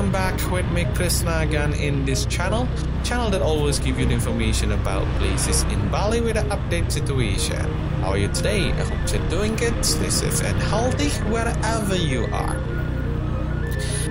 welcome back with me Krisna again in this channel channel that always give you the information about places in Bali with an update situation. How are you today? I hope you're doing good, safe and healthy wherever you are.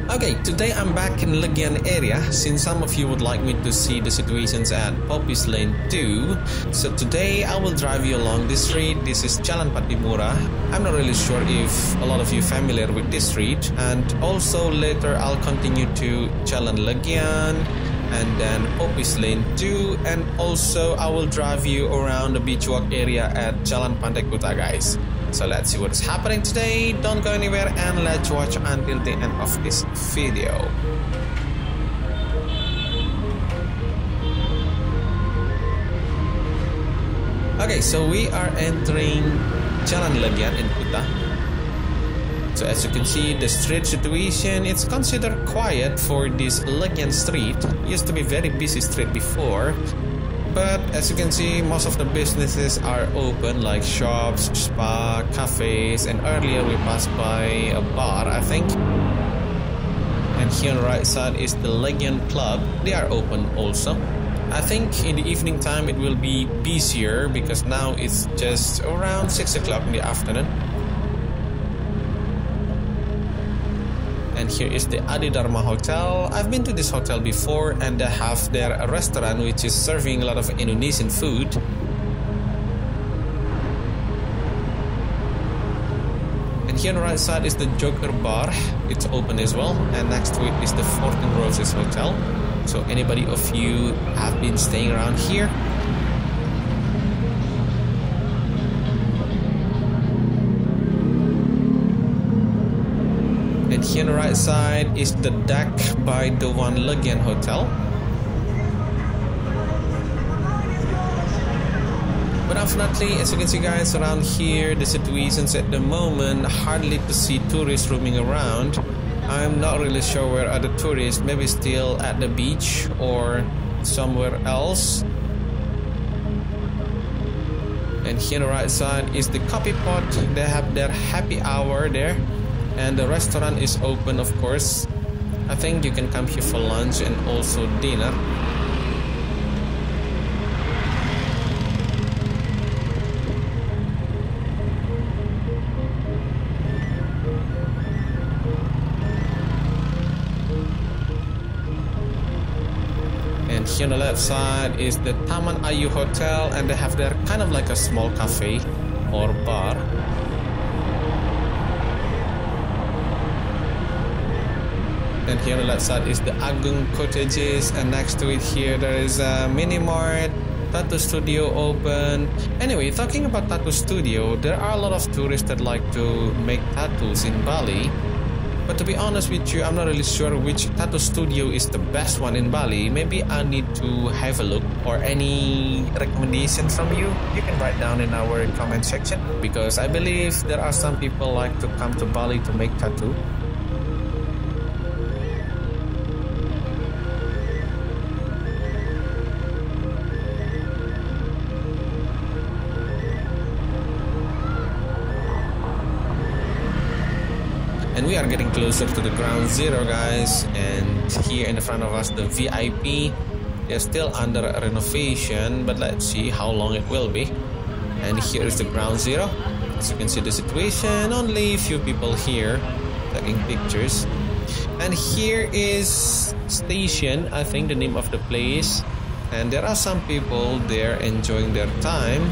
Okay, today I'm back in Legian area since some of you would like me to see the situations at Poppies Lane 2. So today I will drive you along this street. This is Jalan Pattimura. I'm not really sure if a lot of you familiar with this street and also later I'll continue to Jalan Legian and then Poppies Lane 2 and also I will drive you around the beach walk area at Jalan Pantai Kuta guys. So let's see what's happening today. Don't go anywhere and let's watch until the end of this video. Okay, so we are entering Jalan Legian in Kuta. So as you can see, the street situation, it's considered quiet for this Legian street. It used to be very busy street before, but as you can see, most of the businesses are open like shops, spa, cafes, and earlier we passed by a bar, I think. And here on the right side is the Legian Club. They are open also. I think in the evening time it will be busier because now it's just around 6 o'clock in the afternoon. Here is the Adi Dharma Hotel. I've been to this hotel before and they have their restaurant which is serving a lot of Indonesian food. And here on the right side is the Joker Bar. It's open as well. And next to it is the 14 Roses Hotel. So anybody of you have been staying around here, here on the right side is the deck by the One Legian Hotel. But unfortunately, as you can see guys, around here, the situations at the moment, hardly to see tourists roaming around. I'm not really sure where are the tourists, maybe still at the beach or somewhere else. And here on the right side is the Kopi Pot. They have their happy hour there and the restaurant is open of course. I think you can come here for lunch and also dinner. And here on the left side is the Taman Ayu Hotel and they have their kind of like a small cafe or bar and here on the left side is the Agung Cottages and next to it here there is uh, a mini mart tattoo studio open. Anyway talking about tattoo studio there are a lot of tourists that like to make tattoos in Bali. But to be honest with you I'm not really sure which tattoo studio is the best one in Bali. Maybe I need to have a look or any recommendations from you. You can write down in our comment section. Because I believe there are some people like to come to Bali to make tattoo we are getting closer to the ground zero guys. And here in front of us the VIP they're still under renovation but let's see how long it will be. And here is the ground zero. As you can see the situation only a few people here taking pictures. And here is station I think the name of the place. And there are some people there enjoying their time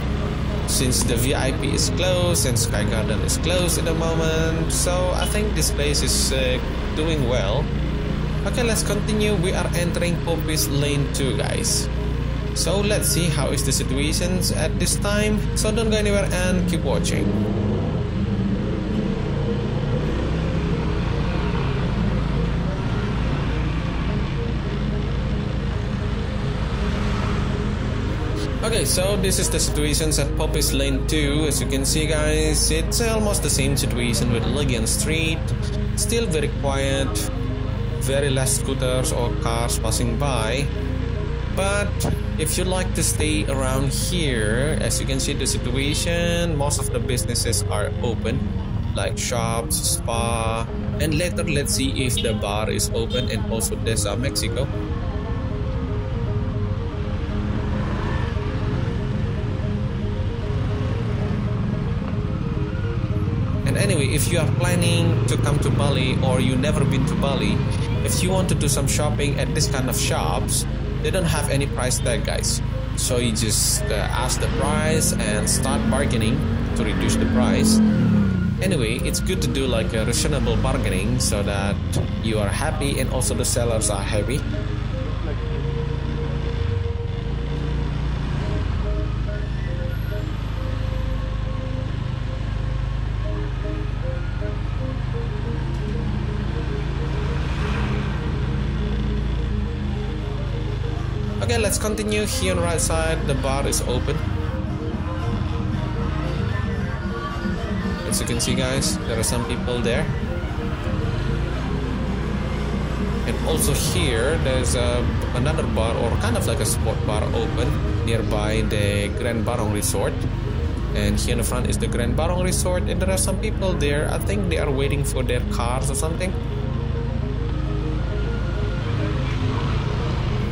since the VIP is closed and Sky Garden is closed at the moment. So I think this place is uh, doing well. Okay, let's continue. We are entering Poppies Lane 2, guys. So let's see how is the situations at this time. So don't go anywhere and keep watching. Okay, so this is the situations at Poppies Lane 2. As you can see guys, it's almost the same situation with Legian Street. Still very quiet, very less scooters or cars passing by. But if you like to stay around here, as you can see the situation, most of the businesses are open. like shops, spa, and later let's see if the bar is open and also Desa Mexico. If you are planning to come to Bali or you never been to Bali, if you want to do some shopping at this kind of shops, they don't have any price tag, guys. So you just uh, ask the price and start bargaining to reduce the price. Anyway, it's good to do like a reasonable bargaining so that you are happy and also the sellers are happy. Okay, let's continue. Here on the right side, the bar is open. As you can see guys, there are some people there. And also here, there's a, another bar or kind of like a sport bar open nearby the Grand Barong Resort. And here in the front is the Grand Barong Resort and there are some people there. I think they are waiting for their cars or something.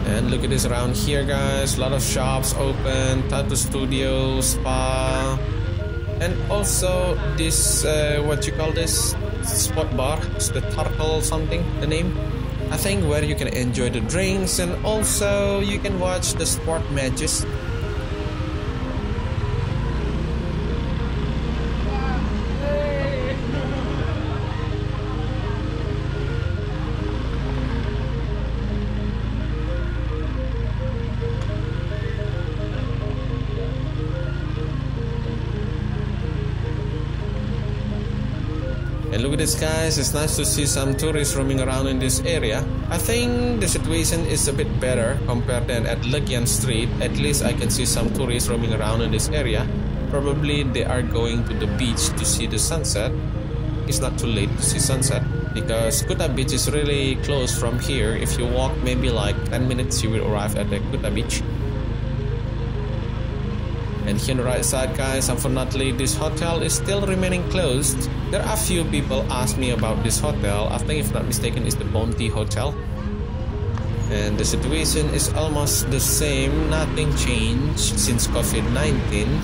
And look at this around here, guys. A lot of shops open, tattoo studio, spa, and also this uh, what you call this spot bar. It's the turtle something. The name. I think where you can enjoy the drinks and also you can watch the sport matches guys, it's nice to see some tourists roaming around in this area. I think the situation is a bit better compared than at Legian Street. At least I can see some tourists roaming around in this area. Probably they are going to the beach to see the sunset. It's not too late to see sunset because Kuta Beach is really close from here. If you walk maybe like 10 minutes you will arrive at the Kuta Beach. And here on the right side guys, unfortunately this hotel is still remaining closed. There are few people ask me about this hotel. I think if not mistaken is the Bounty Hotel. And the situation is almost the same, nothing changed since COVID-19.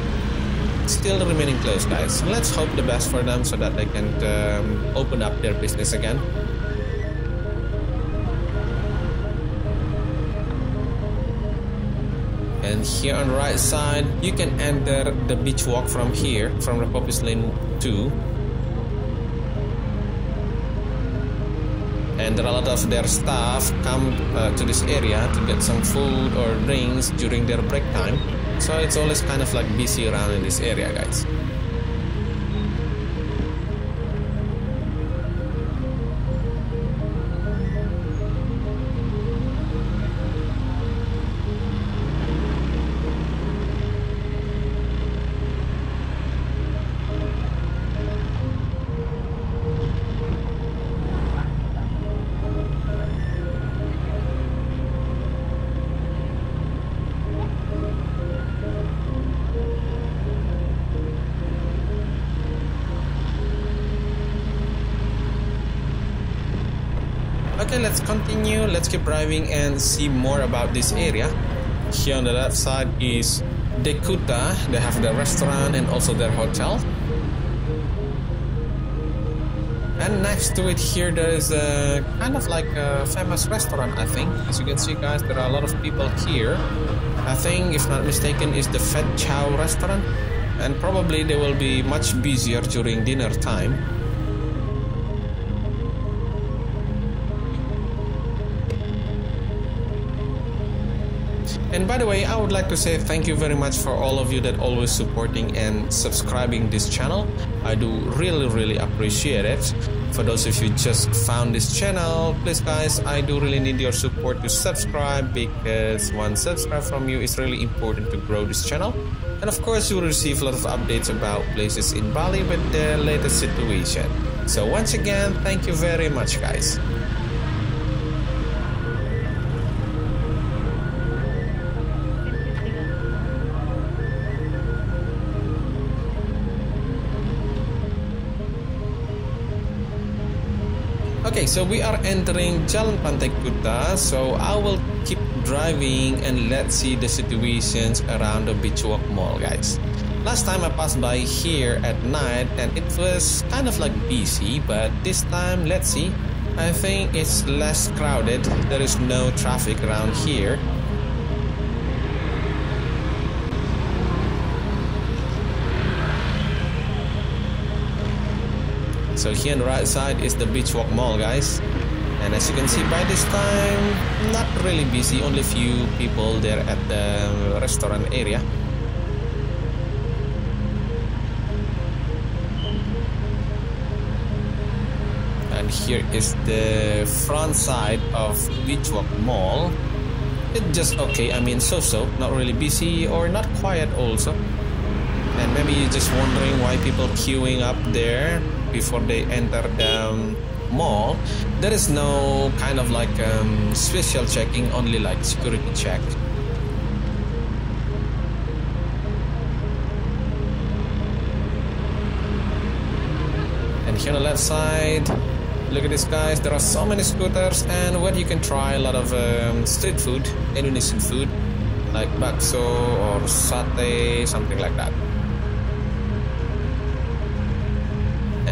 Still remaining closed guys. Let's hope the best for them so that they can um, open up their business again. And here on the right side you can enter the beach walk from here from Poppies Lane 2 and a lot of their staff come uh, to this area to get some food or drinks during their break time. So it's always kind of like busy around in this area guys Okay, let's continue. Let's keep driving and see more about this area. Here on the left side is Dekuta. They have their restaurant and also their hotel. And next to it here there is a kind of like a famous restaurant I think. As you can see guys there are a lot of people here. I think if not mistaken is the Fat Chow restaurant and probably they will be much busier during dinner time. And by the way, I would like to say thank you very much for all of you that always supporting and subscribing this channel. I do really really appreciate it. For those of you just found this channel, please guys, I do really need your support to subscribe because one subscribe from you is really important to grow this channel. And of course, you will receive a lot of updates about places in Bali with the latest situation. So once again, thank you very much guys. Okay, so we are entering Jalan Pantai Kuta, so I will keep driving and let's see the situations around the Beach Walk Mall, guys. Last time I passed by here at night and it was kind of like busy, but this time, let's see. I think it's less crowded, there is no traffic around here. So here on the right side is the Beachwalk Mall, guys. And as you can see by this time, not really busy, only few people there at the restaurant area. And here is the front side of Beachwalk Mall. It's just okay, I mean so-so, not really busy or not quiet also. And maybe you're just wondering why people queuing up there before they enter the mall, there is no kind of like um, special checking, only like security check. And here on the left side, look at this guys, there are so many scooters and what you can try a lot of um, street food, Indonesian food, like bakso or satay, something like that.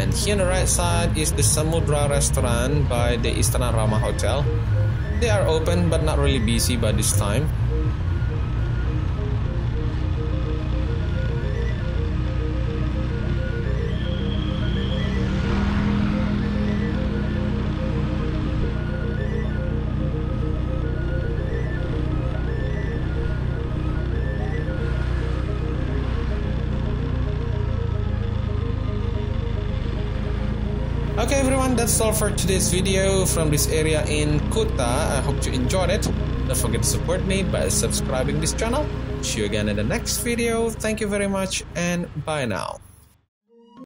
And here on the right side is the Samudra restaurant by the Istana Rama Hotel. They are open but not really busy by this time. Everyone, that's all for today's video from this area in Kuta. I hope you enjoyed it. Don't forget to support me by subscribing this channel. See you again in the next video. Thank you very much and bye now.